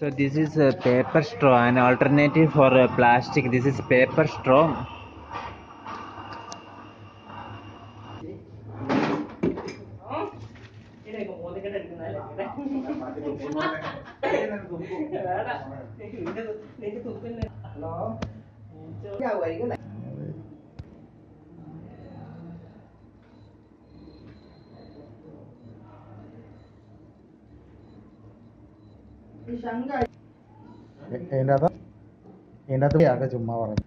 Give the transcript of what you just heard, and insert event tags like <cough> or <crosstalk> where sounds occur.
So this is a paper straw, an alternative for uh, plastic. This is paper straw. <laughs> A- അതിന്റെ അകത്ത് അതിന്റെ അകത്ത് ചുമ്മാ പറഞ്ഞു